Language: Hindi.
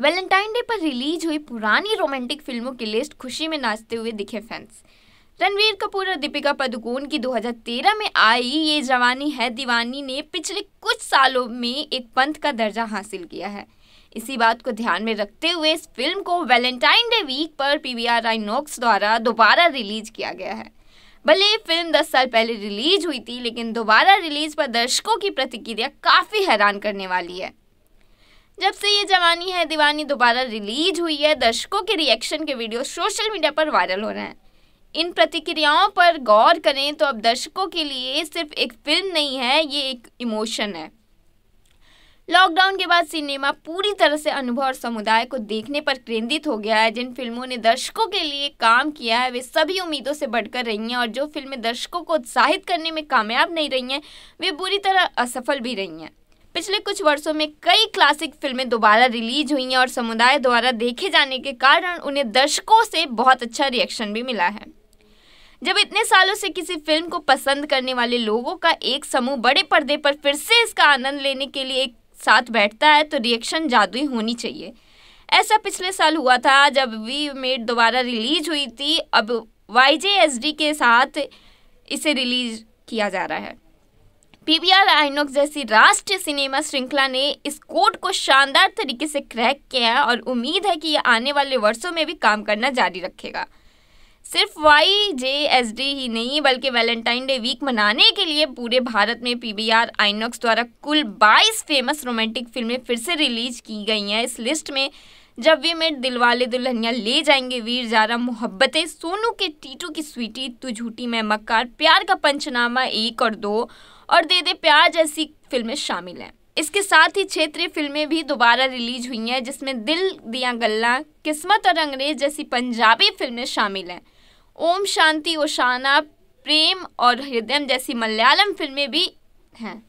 वैलेंटाइन डे पर रिलीज़ हुई पुरानी रोमांटिक फ़िल्मों की लिस्ट खुशी में नाचते हुए दिखे फैंस। रणवीर कपूर और दीपिका पदुकोण की 2013 में आई ये जवानी है दीवानी ने पिछले कुछ सालों में एक पंथ का दर्जा हासिल किया है। इसी बात को ध्यान में रखते हुए इस फ़िल्म को वैलेंटाइन डे वीक पर पीवीआर आइनॉक्स द्वारा दोबारा रिलीज़ किया गया है। भले ये फ़िल्म 10 साल पहले रिलीज़ हुई थी, लेकिन दोबारा रिलीज़ पर दर्शकों की प्रतिक्रिया काफ़ी हैरान करने वाली है। जब से ये जवानी है, दीवानी दोबारा रिलीज़ हुई है, दर्शकों के रिएक्शन के वीडियो सोशल मीडिया पर वायरल हो रहे हैं। इन प्रतिक्रियाओं पर गौर करें तो अब दर्शकों के लिए सिर्फ़ एक फ़िल्म नहीं है, ये एक इमोशन है। लॉकडाउन के बाद सिनेमा पूरी तरह से अनुभव और समुदाय को देखने पर केंद्रित हो गया है। जिन फ़िल्मों ने दर्शकों के लिए काम किया है, वे सभी उम्मीदों से बढ़कर रही हैं और जो फ़िल्में दर्शकों को उत्साहित करने में कामयाब नहीं रही हैं, वे बुरी तरह असफल भी रही हैं। पिछले कुछ वर्षों में कई क्लासिक फ़िल्में दोबारा रिलीज़ हुई हैं और समुदाय द्वारा देखे जाने के कारण उन्हें दर्शकों से बहुत अच्छा रिएक्शन भी मिला है। जब इतने सालों से किसी फ़िल्म को पसंद करने वाले लोगों का एक समूह बड़े पर्दे पर फिर से इसका आनंद लेने के लिए एक साथ बैठता है तो रिएक्शन जादुई होनी चाहिए। ऐसा पिछले साल हुआ था, जब वी मेड दोबारा रिलीज़ हुई थी, अब वाई जे एस डी के साथ इसे रिलीज़ किया जा रहा है। पीवीआर आइनॉक्स जैसी राष्ट्रीय सिनेमा श्रृंखला ने इस कोड को शानदार तरीके से क्रैक किया है और उम्मीद है कि यह आने वाले वर्षों में भी काम करना जारी रखेगा। सिर्फ़ वाई जे एस डी ही नहीं, बल्कि वैलेंटाइन डे वीक मनाने के लिए पूरे भारत में पीबीआर आइनॉक्स द्वारा कुल 22 फ़ेमस रोमांटिक फ़िल्में फिर से रिलीज़ की गई हैं। इस लिस्ट में जब वी मेट दिलवाले दुल्हनिया ले जाएँगे, वीर जारा, मोहब्बतें, सोनू के टीटू की स्वीटी तू झूठी, मैं मक्कार, प्यार का पंचनामा एक और दो और दे दे प्यार जैसी फ़िल्में शामिल हैं। इसके साथ ही क्षेत्रीय फ़िल्में भी दोबारा रिलीज़ हुई हैं, जिसमें दिल दिया गल्ला, किस्मत और अंग्रेज़ जैसी पंजाबी फ़िल्में शामिल हैं। ओम शांति, ओशाना, प्रेम और हृदय जैसी मलयालम फ़िल्में भी हैं।